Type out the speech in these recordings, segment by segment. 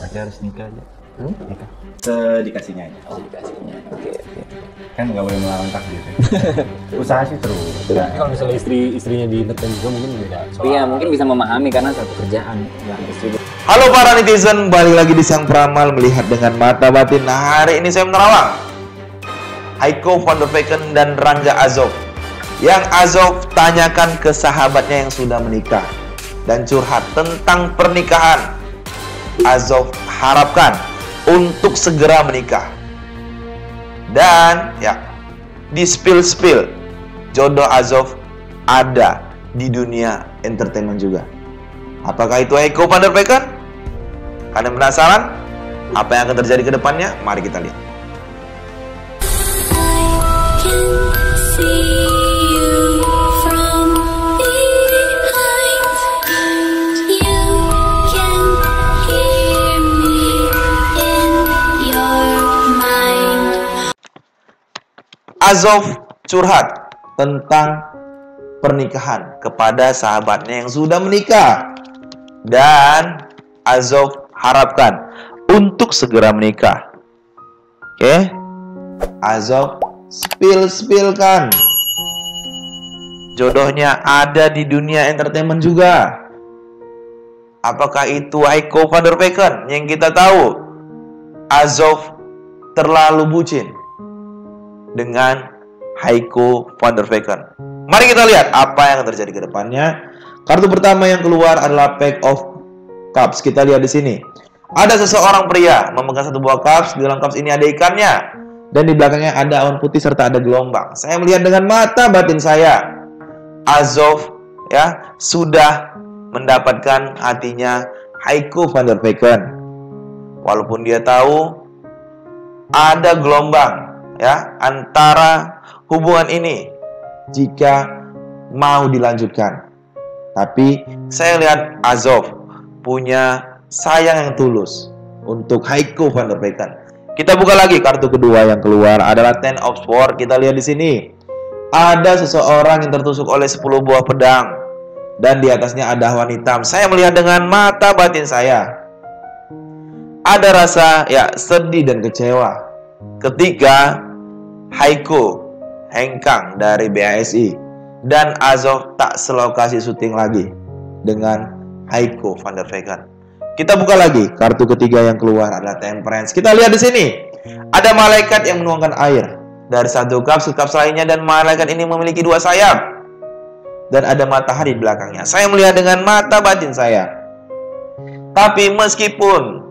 Berarti harus nikah aja. Hmm? Nikah. Sedikasinya aja. Oh, dikasihnya. Oke, oke. Kan nggak boleh melarang takdir. Usaha sih terus. Tapi kalau misalnya istri istrinya di entertain juga mungkin beda. Soal Iya, mungkin bisa memahami karena satu kerjaan. Ya, istri Halo para netizen, balik lagi di Sang Pramal melihat dengan mata batin. Nah, hari ini saya menerawang Aiko van der Vecken dan Rangga Azov. Yang Azov tanyakan ke sahabatnya yang sudah menikah dan curhat tentang pernikahan. Azov harapkan untuk segera menikah. Dan ya, di spill-spill jodoh Azov ada di dunia entertainment juga. Apakah itu Eko van der Vecken? Kalian penasaran? Apa yang akan terjadi ke depannya? Mari kita lihat. can see Azov curhat tentang pernikahan kepada sahabatnya yang sudah menikah. Dan Azov harapkan untuk segera menikah. Oke? Azov spill-spillkan. Jodohnya ada di dunia entertainment juga. Apakah itu Aiko van der Vecken yang kita tahu? Azov terlalu bucin dengan Heiko van der Vecken. Mari kita lihat apa yang terjadi ke depannya. Kartu pertama yang keluar adalah pack of cups. Kita lihat di sini. Ada seseorang pria memegang satu buah cups. Di dalam cups ini ada ikannya. Dan di belakangnya ada awan putih serta ada gelombang. Saya melihat dengan mata batin saya. Azov ya sudah mendapatkan hatinya Heiko van der Vecken. Walaupun dia tahu ada gelombang ya antara hubungan ini jika mau dilanjutkan. Tapi saya lihat Azov punya sayang yang tulus untuk Heiko van der Vecken. Kita buka lagi kartu kedua yang keluar adalah Ten of Swords. Kita lihat di sini. Ada seseorang yang tertusuk oleh 10 buah pedang dan di atasnya ada awan hitam. Saya melihat dengan mata batin saya. Ada rasa ya sedih dan kecewa ketika Haiko hengkang dari BASI dan Azov tak selokasi syuting lagi dengan Haiko van der Vecken. Kita buka lagi kartu ketiga yang keluar adalah Temperance. Kita lihat di sini ada malaikat yang menuangkan air dari satu cup cup lainnya dan malaikat ini memiliki dua sayap dan ada matahari di belakangnya. Saya melihat dengan mata batin saya. Tapi meskipun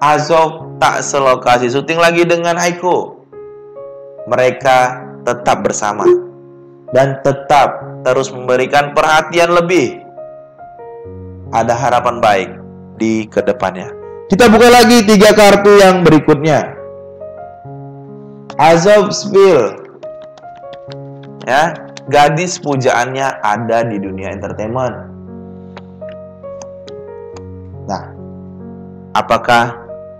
Azov tak selokasi syuting lagi dengan Haiko, mereka tetap bersama dan tetap terus memberikan perhatian lebih. Ada harapan baik di ke depannya. Kita buka lagi tiga kartu yang berikutnya. Azov Spill. Ya, gadis pujaannya ada di dunia entertainment. Nah, apakah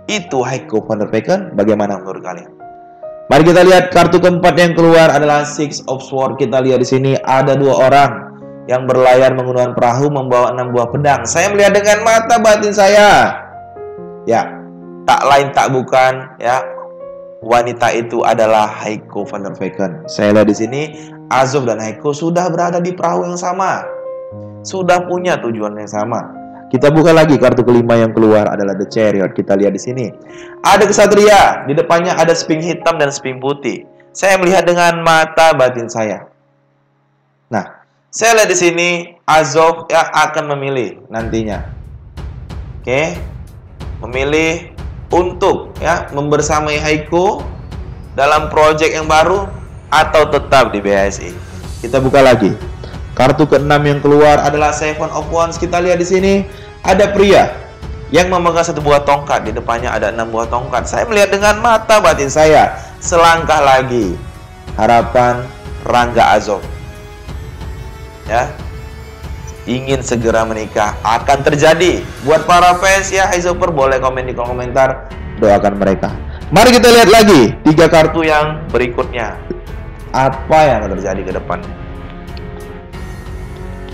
itu Heiko van der? Bagaimana menurut kalian? Mari kita lihat kartu keempat yang keluar adalah Six of Swords. Kita lihat di sini ada dua orang yang berlayar menggunakan perahu membawa enam buah pedang. Saya melihat dengan mata batin saya. Ya, tak lain tak bukan ya wanita itu adalah Heiko van der Vecken. Saya lihat di sini Azov dan Heiko sudah berada di perahu yang sama. Sudah punya tujuan yang sama. Kita buka lagi kartu kelima yang keluar adalah The Chariot. Kita lihat di sini. Ada kesatria, di depannya ada sping hitam dan sping putih. Saya melihat dengan mata batin saya. Nah, saya lihat di sini Azov yang akan memilih nantinya. Oke. Memilih untuk ya membersamai Haiko dalam proyek yang baru atau tetap di BSI. Kita buka lagi. Kartu keenam yang keluar adalah Seven of Wands. Kita lihat di sini ada pria yang memegang satu buah tongkat. Di depannya ada enam buah tongkat. Saya melihat dengan mata batin saya. Selangkah lagi harapan Rangga Azov. Ya, ingin segera menikah akan terjadi. Buat para fans ya Super boleh komen di kolom komentar doakan mereka. Mari kita lihat lagi tiga kartu yang berikutnya. Apa yang akan terjadi ke depannya?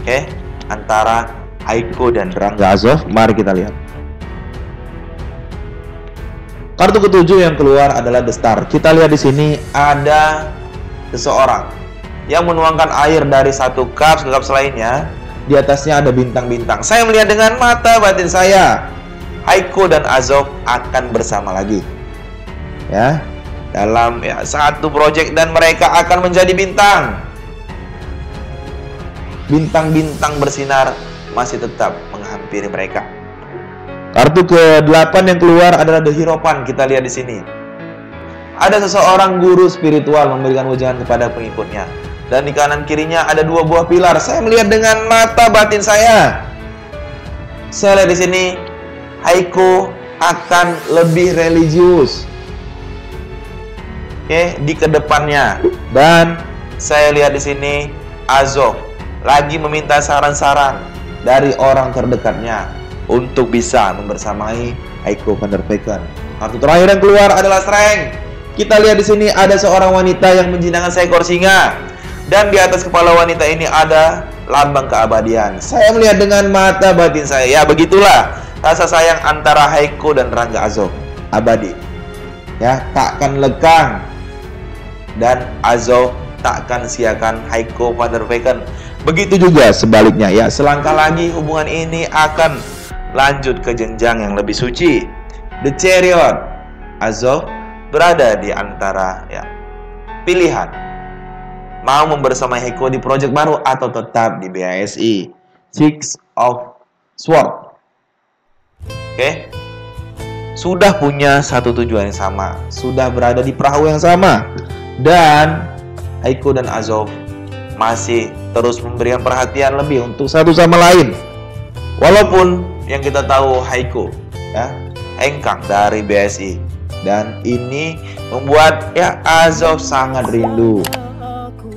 Oke, antara Aiko dan Rangga Azov, mari kita lihat. Kartu ketujuh yang keluar adalah The Star. Kita lihat di sini ada seseorang yang menuangkan air dari satu cup ke cup lainnya. Di atasnya ada bintang-bintang. Saya melihat dengan mata batin saya, Haiko dan Azov akan bersama lagi. Ya, dalam ya satu project dan mereka akan menjadi bintang. Bintang-bintang bersinar masih tetap menghampiri mereka. Kartu ke-8 yang keluar adalah The Hierophant. Kita lihat di sini. Ada seseorang guru spiritual memberikan ujian kepada pengikutnya. Dan di kanan kirinya ada dua buah pilar. Saya melihat dengan mata batin saya. Saya lihat di sini Haiko akan lebih religius. Oke, di ke depannya. Dan saya lihat di sini Azov lagi meminta saran-saran dari orang terdekatnya untuk bisa membersamai Aiko van der Vecken. Kartu terakhir yang keluar adalah Strength. Kita lihat di sini ada seorang wanita yang menjinakkan seekor singa. Dan di atas kepala wanita ini ada lambang keabadian. Saya melihat dengan mata batin saya. Ya, begitulah rasa sayang antara Haiko dan Rangga Azov. Abadi. Ya, takkan lekang. Dan Azov takkan siakan Haiko van der Vecken. Begitu juga sebaliknya ya. Selangkah lagi hubungan ini akan lanjut ke jenjang yang lebih suci. The Chariot Azov berada di antara ya pilihan mau membersamai Heko di project baru atau tetap di BASI Six of Sword. Oke. Sudah punya satu tujuan yang sama, sudah berada di perahu yang sama dan Haiko dan Azov masih terus memberikan perhatian lebih untuk satu sama lain. Walaupun yang kita tahu Haiko ya engkang dari BSI dan ini membuat ya Azov sangat rindu.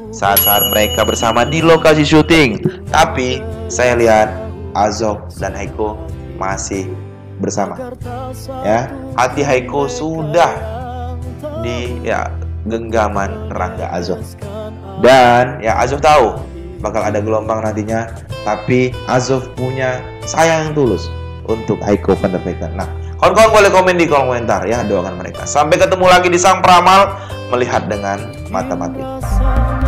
Saat-saat mereka bersama di lokasi syuting. Tapi saya lihat Azov dan Haiko masih bersama. Ya hati Haiko sudah di ya genggaman Rangga Azov dan ya Azov tahu bakal ada gelombang nantinya tapi Azov punya sayang yang tulus untuk der Vecken. Nah, kawan-kawan boleh komen di kolom komentar ya, doakan mereka. Sampai ketemu lagi di Sang Pramal melihat dengan mata batin.